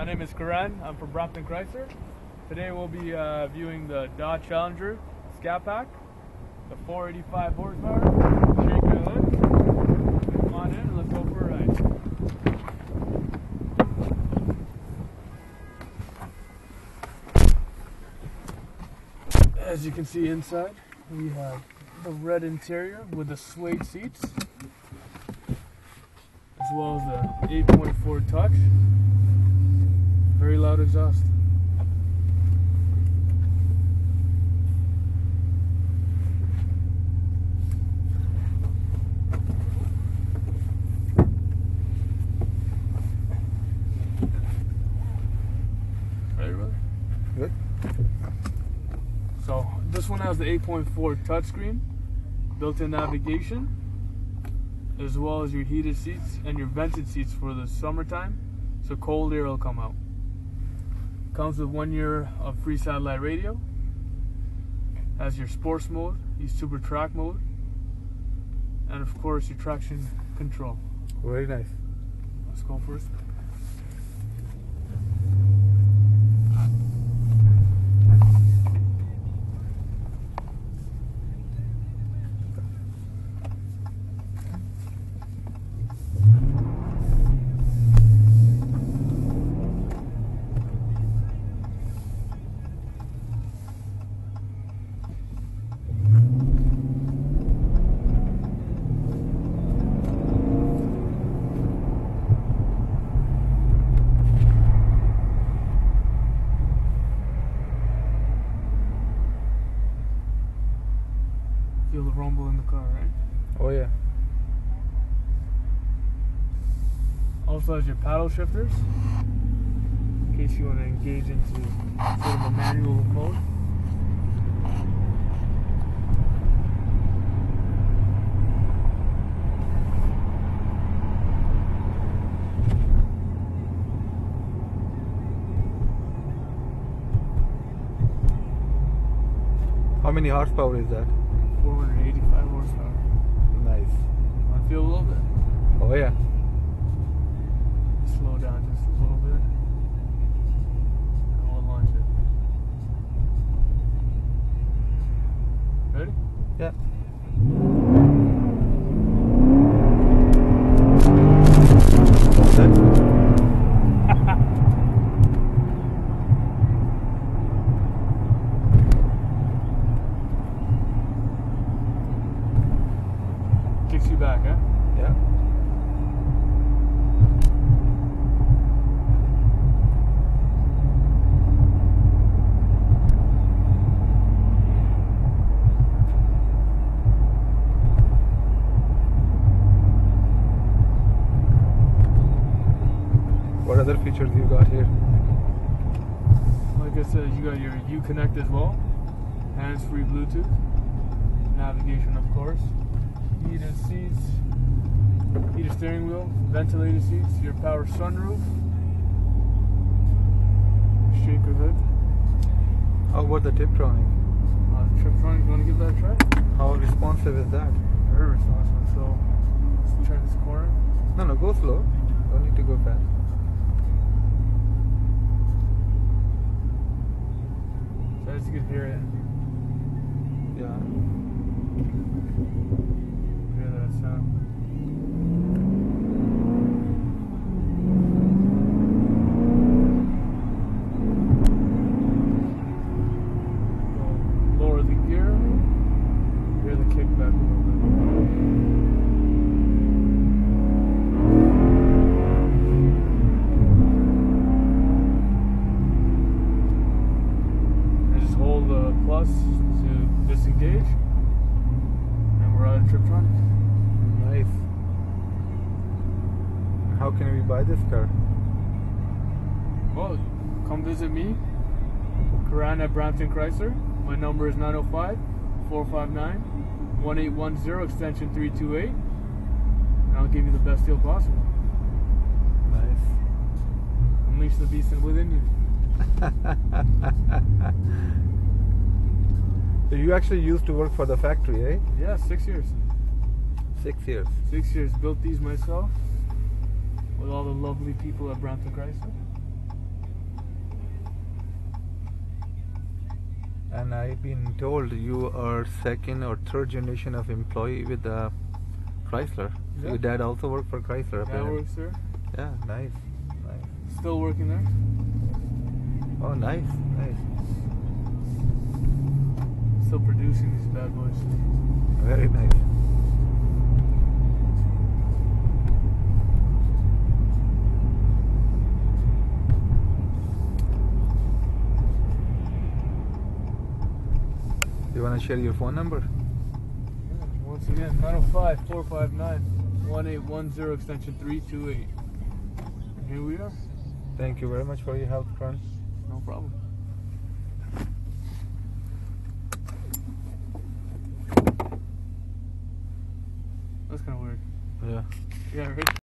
My name is Karan. I'm from Brampton Chrysler. Today we'll be uh, viewing the Dodge Challenger Scat Pack, the 485 horsepower. Shake your hood. Come on in and let's go for a ride. As you can see inside, we have the red interior with the suede seats, as well as the 8.4 touch. Very loud exhaust. Ready, brother? Good. So this one has the 8.4 touchscreen, built-in navigation, as well as your heated seats and your vented seats for the summertime, so cold air will come out. Comes with one year of free satellite radio. Has your sports mode, your super track mode, and of course your traction control. Very nice. Let's go first. Feel the rumble in the car, right? Oh yeah. Also has your paddle shifters, in case you want to engage into sort of a manual mode. How many horsepower is that? 485 horsepower. Nice. I feel a little bit. Oh yeah. Slow down just a little bit. And we'll launch it. Ready? Yeah. That- Kicks you back, huh? yeah. What other features do you got here? Like I said, you got your Uconnect as well, hands-free Bluetooth, navigation of course, heated seats, heated steering wheel, ventilated seats, your power sunroof, shaker hood. How about the Tiptronic? Uh, Triptronic, you want to give that a try? How responsive is that? Very responsive. So let's turn this corner. No, no, go slow. Don't need to go fast. The plus to disengage, and we're out of Triptronic. Nice. How can we buy this car? Well, come visit me, Karan at Brampton Chrysler. My number is 905 459 1810, extension 328. And I'll give you the best deal possible. Nice. Unleash the beast within you. So you actually used to work for the factory, eh? Yeah, six years. Six years. Six years. Built these myself with all the lovely people at Brampton Chrysler. And I've been told you are second or third generation of employee with the Chrysler. Yeah. So your dad also worked for Chrysler. Dad works there. Yeah, nice, nice. Still working there. Oh, nice, nice. Still producing these bad boys. Very nice. You want to share your phone number? Once again, 905 459 1810 extension 328. And here we are. Thank you very much for your help, Karan. No problem. That's kind of weird. Yeah. Yeah, right?